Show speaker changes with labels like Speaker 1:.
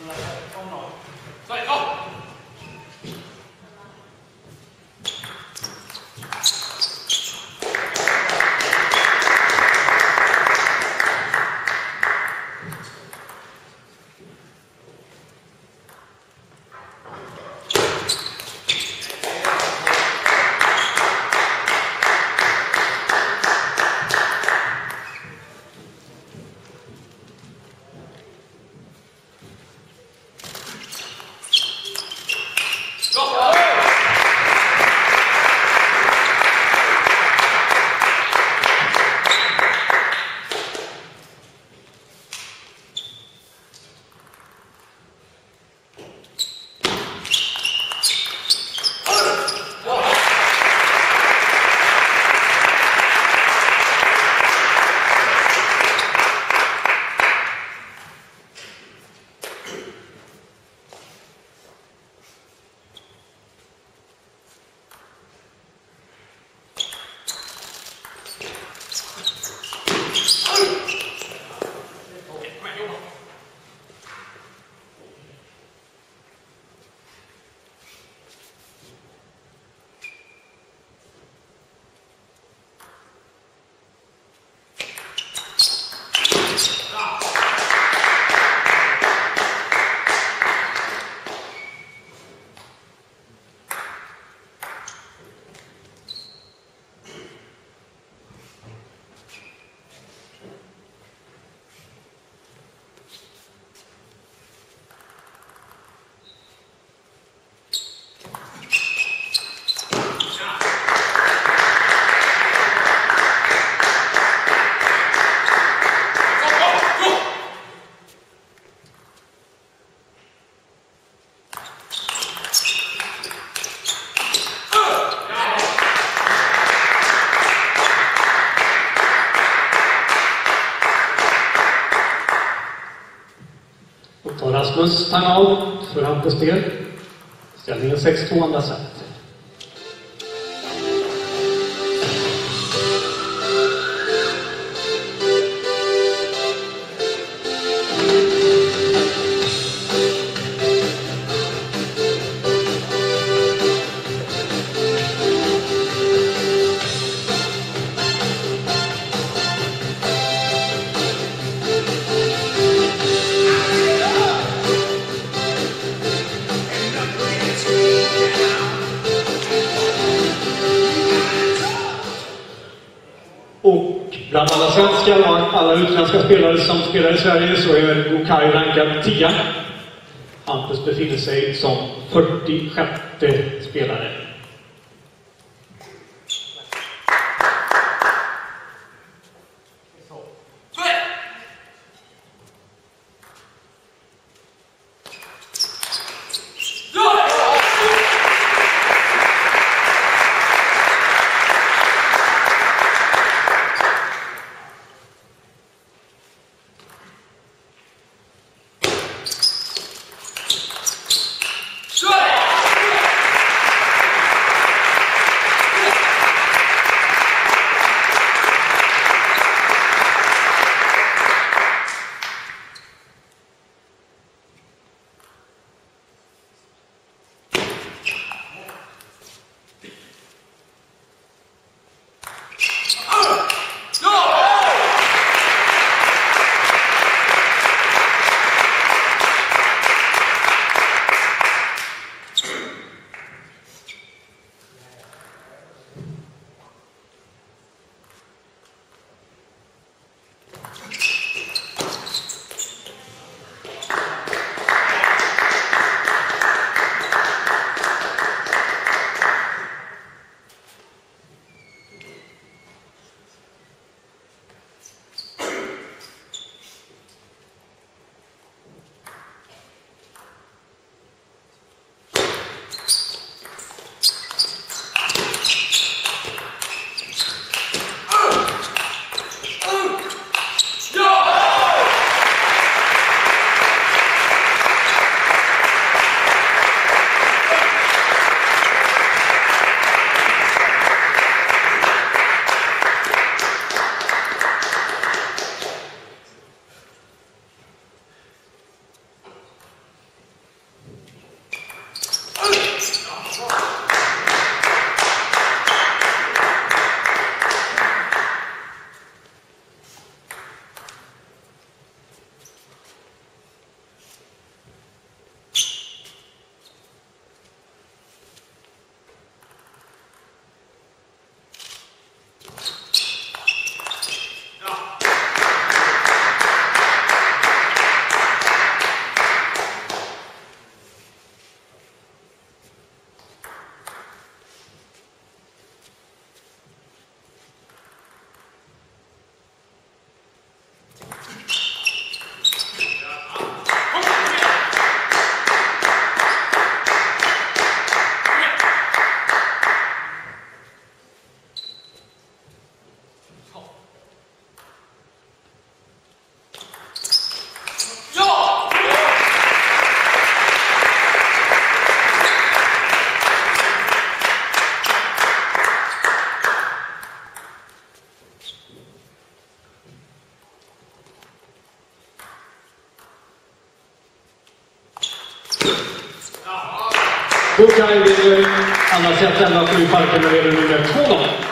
Speaker 1: 我们来看，中，再走。Och tar Rasmus timeout för handbollsspel. Ställningen 6-2 andra set. Bland svenska och alla utländska spelare som spelar i Sverige så är Gokai rankad 10. Hampus befinner sig som 46 spelare. Då Gokaj vinner andra set 11-7 i gäller nummer två gånger.